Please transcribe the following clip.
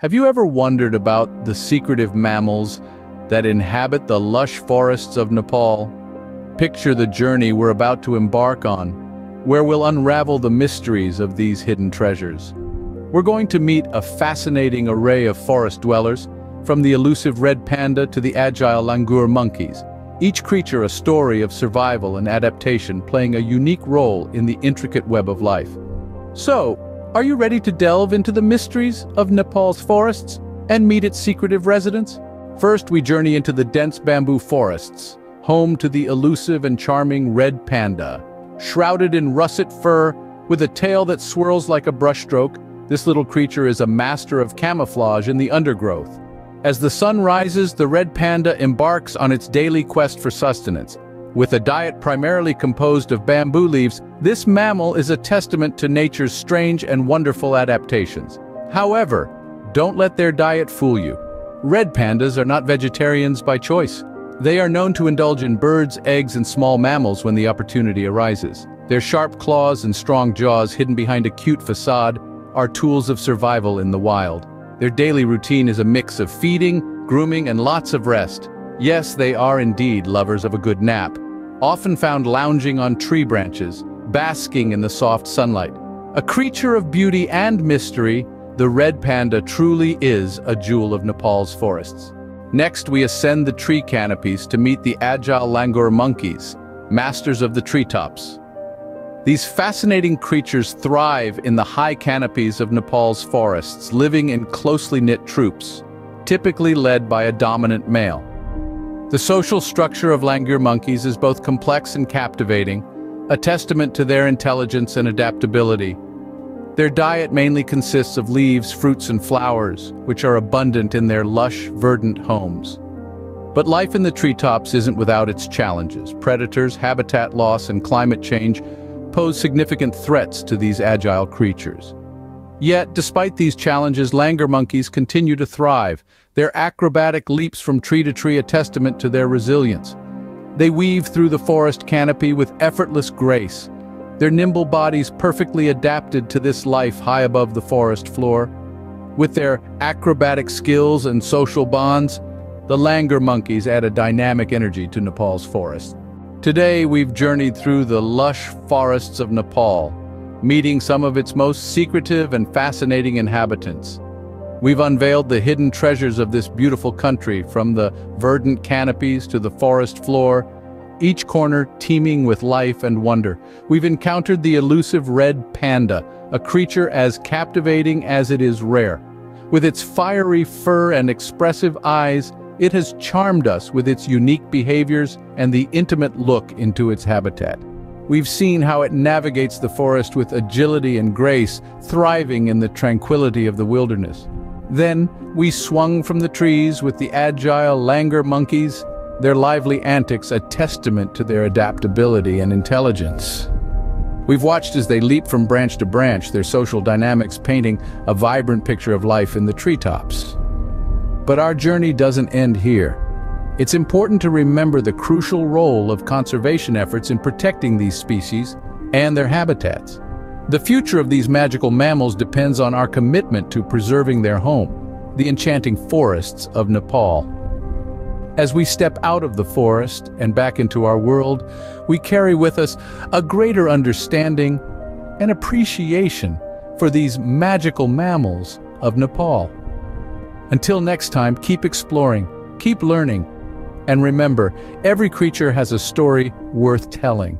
Have you ever wondered about the secretive mammals that inhabit the lush forests of Nepal? Picture the journey we're about to embark on, where we'll unravel the mysteries of these hidden treasures. We're going to meet a fascinating array of forest dwellers, from the elusive red panda to the agile langur monkeys, each creature a story of survival and adaptation playing a unique role in the intricate web of life. So, are you ready to delve into the mysteries of Nepal's forests and meet its secretive residents? First, we journey into the dense bamboo forests, home to the elusive and charming red panda. Shrouded in russet fur, with a tail that swirls like a brushstroke, this little creature is a master of camouflage in the undergrowth. As the sun rises, the red panda embarks on its daily quest for sustenance, with a diet primarily composed of bamboo leaves, this mammal is a testament to nature's strange and wonderful adaptations. However, don't let their diet fool you. Red pandas are not vegetarians by choice. They are known to indulge in birds, eggs, and small mammals when the opportunity arises. Their sharp claws and strong jaws hidden behind a cute facade are tools of survival in the wild. Their daily routine is a mix of feeding, grooming, and lots of rest. Yes, they are indeed lovers of a good nap, often found lounging on tree branches, basking in the soft sunlight. A creature of beauty and mystery, the red panda truly is a jewel of Nepal's forests. Next, we ascend the tree canopies to meet the agile langur monkeys, masters of the treetops. These fascinating creatures thrive in the high canopies of Nepal's forests, living in closely knit troops, typically led by a dominant male. The social structure of langur monkeys is both complex and captivating, a testament to their intelligence and adaptability. Their diet mainly consists of leaves, fruits and flowers, which are abundant in their lush, verdant homes. But life in the treetops isn't without its challenges. Predators, habitat loss and climate change pose significant threats to these agile creatures. Yet, despite these challenges, langur monkeys continue to thrive, their acrobatic leaps from tree to tree a testament to their resilience. They weave through the forest canopy with effortless grace, their nimble bodies perfectly adapted to this life high above the forest floor. With their acrobatic skills and social bonds, the langur monkeys add a dynamic energy to Nepal's forests. Today, we've journeyed through the lush forests of Nepal, meeting some of its most secretive and fascinating inhabitants. We've unveiled the hidden treasures of this beautiful country from the verdant canopies to the forest floor, each corner teeming with life and wonder. We've encountered the elusive red panda, a creature as captivating as it is rare. With its fiery fur and expressive eyes, it has charmed us with its unique behaviors and the intimate look into its habitat. We've seen how it navigates the forest with agility and grace, thriving in the tranquility of the wilderness. Then, we swung from the trees with the agile langur monkeys, their lively antics a testament to their adaptability and intelligence. We've watched as they leap from branch to branch, their social dynamics painting a vibrant picture of life in the treetops. But our journey doesn't end here. It's important to remember the crucial role of conservation efforts in protecting these species and their habitats. The future of these magical mammals depends on our commitment to preserving their home, the enchanting forests of Nepal. As we step out of the forest and back into our world, we carry with us a greater understanding and appreciation for these magical mammals of Nepal. Until next time, keep exploring, keep learning, and remember, every creature has a story worth telling.